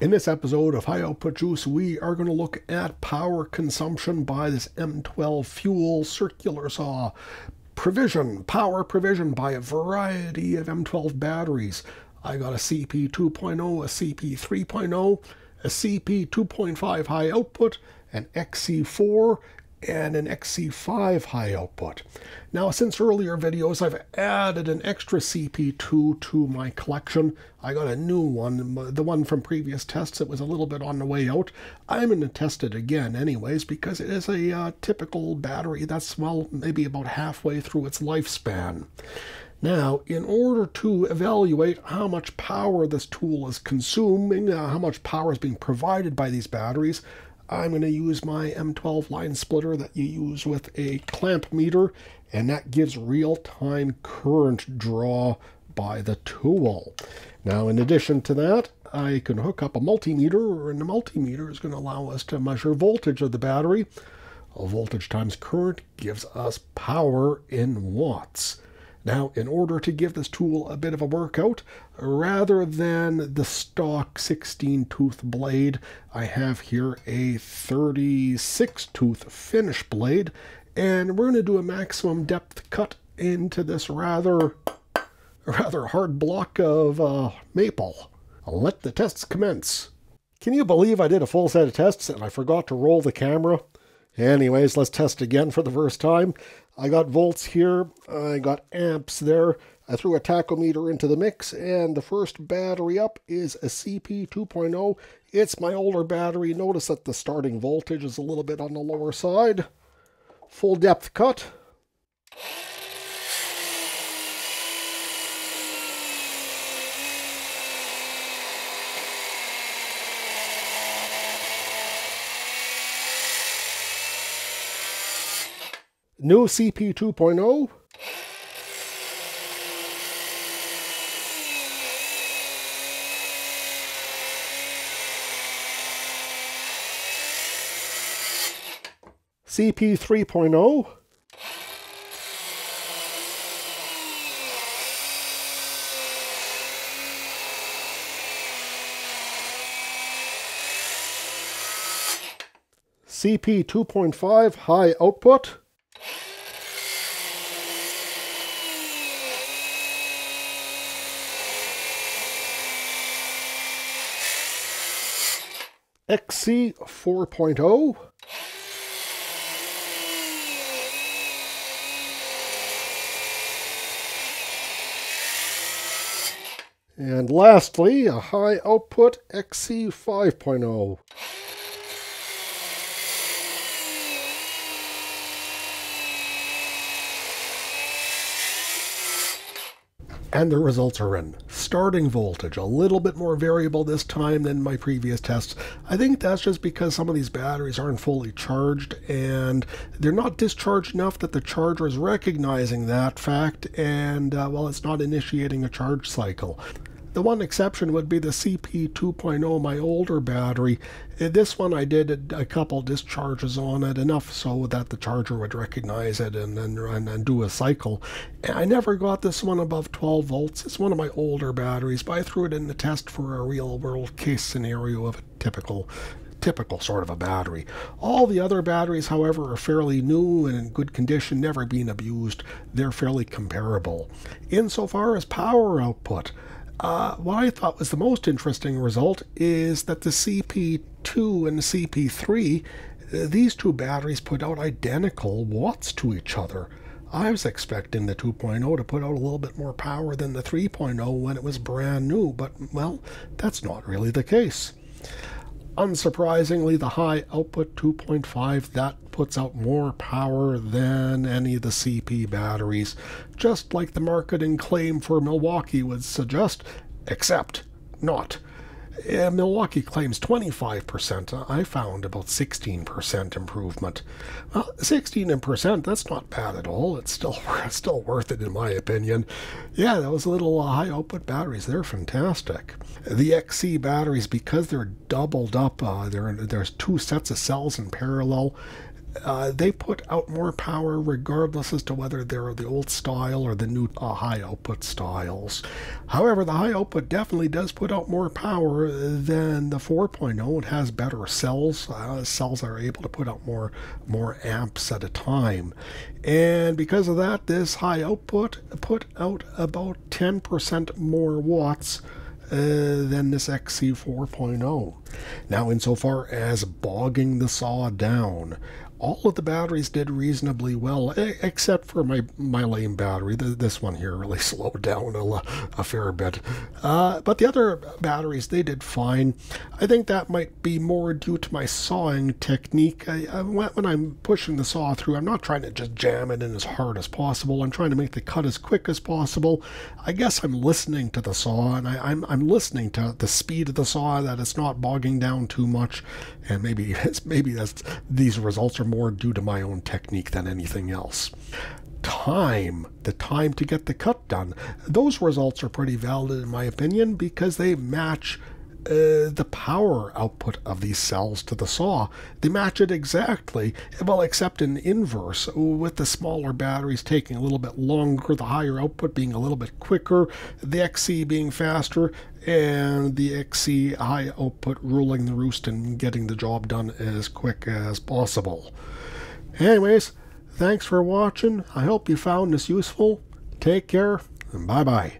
In this episode of High Output Juice, we are going to look at power consumption by this M12 fuel circular saw. Provision, power provision by a variety of M12 batteries. I got a CP 2.0, a CP 3.0, a CP 2.5 high output, an XC4, and an XC5 high output. Now, since earlier videos, I've added an extra CP2 to my collection. I got a new one, the one from previous tests. It was a little bit on the way out. I'm going to test it again anyways, because it is a uh, typical battery that's, well, maybe about halfway through its lifespan. Now, in order to evaluate how much power this tool is consuming, uh, how much power is being provided by these batteries, I'm going to use my M12 line splitter that you use with a clamp meter, and that gives real-time current draw by the tool. Now, in addition to that, I can hook up a multimeter, and the multimeter is going to allow us to measure voltage of the battery. A voltage times current gives us power in watts. Now, in order to give this tool a bit of a workout, rather than the stock 16 tooth blade, I have here a 36 tooth finish blade, and we're going to do a maximum depth cut into this rather, rather hard block of uh, maple. I'll let the tests commence. Can you believe I did a full set of tests and I forgot to roll the camera? Anyways, let's test again for the first time. I got volts here, I got amps there. I threw a tachometer into the mix, and the first battery up is a CP 2.0. It's my older battery. Notice that the starting voltage is a little bit on the lower side. Full depth cut. New CP 2.0. CP 3.0. CP 2.5 high output. XC 4.0. And lastly, a high output XC 5.0. and the results are in. Starting voltage, a little bit more variable this time than my previous tests. I think that's just because some of these batteries aren't fully charged and they're not discharged enough that the charger is recognizing that fact and, uh, well, it's not initiating a charge cycle. The one exception would be the CP 2.0, my older battery. Uh, this one I did a couple discharges on it, enough so that the charger would recognize it and, then and, and do a cycle. I never got this one above 12 volts. It's one of my older batteries, but I threw it in the test for a real world case scenario of a typical typical sort of a battery. All the other batteries, however, are fairly new and in good condition, never being abused. They're fairly comparable. Insofar as power output, uh, what I thought was the most interesting result is that the CP2 and the CP3, uh, these two batteries put out identical watts to each other. I was expecting the 2.0 to put out a little bit more power than the 3.0 when it was brand new, but well, that's not really the case. Unsurprisingly, the high output 2.5 that puts out more power than any of the CP batteries, just like the marketing claim for Milwaukee would suggest, except not. Uh, Milwaukee claims 25%. I found about 16% improvement. Well, 16%, that's not bad at all. It's still still worth it in my opinion. Yeah, those little uh, high output batteries, they're fantastic. The XC batteries, because they're doubled up, uh, there's two sets of cells in parallel, uh, they put out more power regardless as to whether they're the old style or the new uh, high output styles. However, the high output definitely does put out more power than the 4.0. It has better cells. Uh, cells are able to put out more more amps at a time, and because of that, this high output put out about 10% more watts. Uh, than this XC 4.0. Now, insofar as bogging the saw down, all of the batteries did reasonably well, except for my, my lame battery. This one here really slowed down a, a fair bit. Uh, but the other batteries, they did fine. I think that might be more due to my sawing technique. I, I, when I'm pushing the saw through, I'm not trying to just jam it in as hard as possible. I'm trying to make the cut as quick as possible. I guess I'm listening to the saw, and I, I'm, I'm listening to the speed of the saw, that it's not bogging down too much, and maybe maybe that's these results are more due to my own technique than anything else. Time, the time to get the cut done, those results are pretty valid in my opinion because they match uh, the power output of these cells to the saw. They match it exactly, well, except in inverse, with the smaller batteries taking a little bit longer, the higher output being a little bit quicker, the XC being faster, and the XC high output ruling the roost and getting the job done as quick as possible. Anyways, thanks for watching. I hope you found this useful. Take care, and bye bye.